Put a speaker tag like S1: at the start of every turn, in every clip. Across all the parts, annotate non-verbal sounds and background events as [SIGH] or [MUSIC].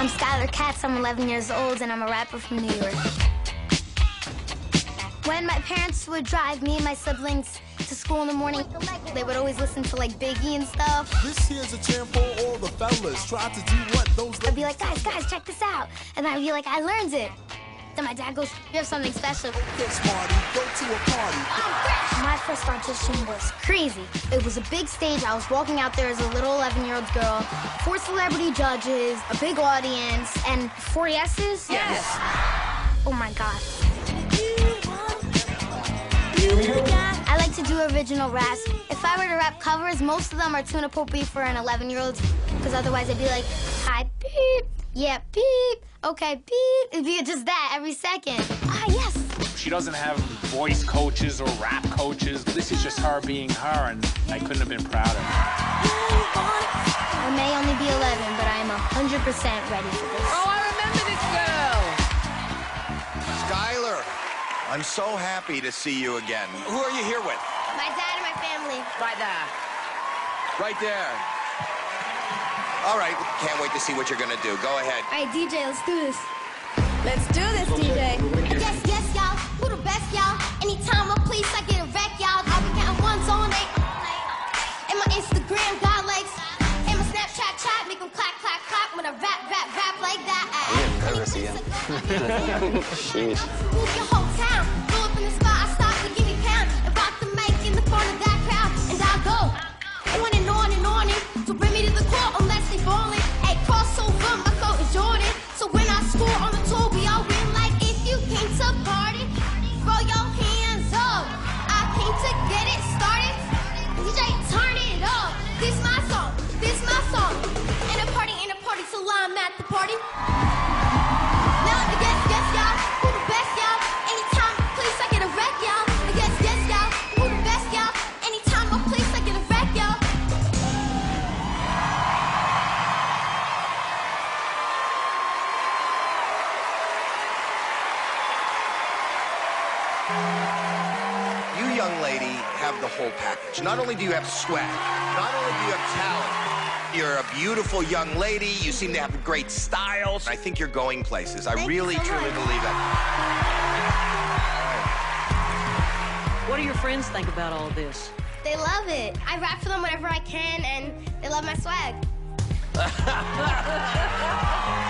S1: I'm Skylar Katz. I'm 11 years old, and I'm a rapper from New York. When my parents would drive me and my siblings to school in the morning, they would always listen to like Biggie and stuff.
S2: This here's a chant for all the fellas. Try to do what those
S1: I'd be like, guys, guys, check this out. And I'd be like, I learned it. Then my dad goes, you have something special.
S2: get smarty, go to a party.
S1: Oh, my first audition was crazy. It was a big stage. I was walking out there as a little 11 year old girl, four celebrity judges, a big audience, and four yeses?
S3: Yes.
S1: Oh my God. I like to do original raps. If I were to rap covers, most of them are too inappropriate for an 11 year old, because otherwise I'd be like, hi, beep, yeah, beep, okay, beep. It'd be just that every second. Ah, yes.
S4: She doesn't have voice coaches or rap coaches. This is just her being her, and I couldn't have been prouder.
S1: I may only be 11, but I'm 100% ready for this.
S3: Oh, I remember this girl.
S5: Skylar, I'm so happy to see you again. Who are you here with?
S1: My dad and my family.
S3: Right there.
S5: Right there. All right, can't wait to see what you're gonna do. Go ahead.
S1: All right, DJ, let's do this.
S3: Let's do this, DJ.
S1: Yes, yes, y'all. Who the best, y'all? Anytime, or place, I get a wreck, y'all. I'll be counting ones on eight. And my Instagram got likes. And my Snapchat chat make them clap, clap, clap when I rap, rap, rap like that. [LAUGHS]
S6: Sheesh.
S1: Move your whole town.
S5: Have the whole package. Not only do you have swag, not only do you have talent, you're a beautiful young lady. You seem to have great style. I think you're going places. I
S1: Thank you
S5: really,
S1: so
S5: truly
S1: much.
S5: believe that.
S3: What do your friends think about all this?
S1: They love it. I rap for them whenever I can, and they love my swag. [LAUGHS]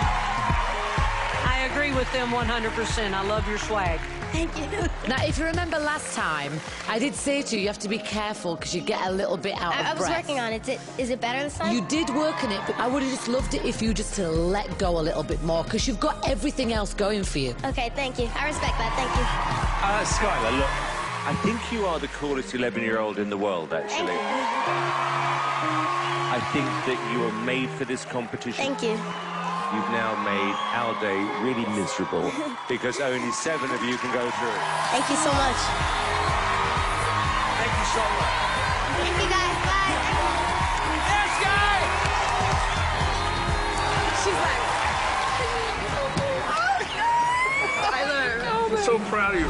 S3: I agree with them 100%. I love your swag.
S1: Thank you. [LAUGHS]
S7: Now, if you remember last time, I did say to you, you have to be careful because you get a little bit out
S1: I,
S7: of
S1: I was
S7: breath.
S1: working on it. Is, it. is it better this time?
S7: You did work on it, but I would have just loved it if you just to let go a little bit more because you've got everything else going for you.
S1: Okay, thank you. I respect that. Thank you.
S8: Uh, Skylar, look, I think you are the coolest 11-year-old in the world, actually. I think that you are made for this competition.
S1: Thank you.
S8: You've now made our day really miserable [LAUGHS] because only seven of you can go through.
S1: Thank you so much. Thank
S8: you so much.
S1: Thank you guys. Bye. Yes,
S8: guys!
S1: She's back. [LAUGHS] Tyler. I'm
S9: so proud of you.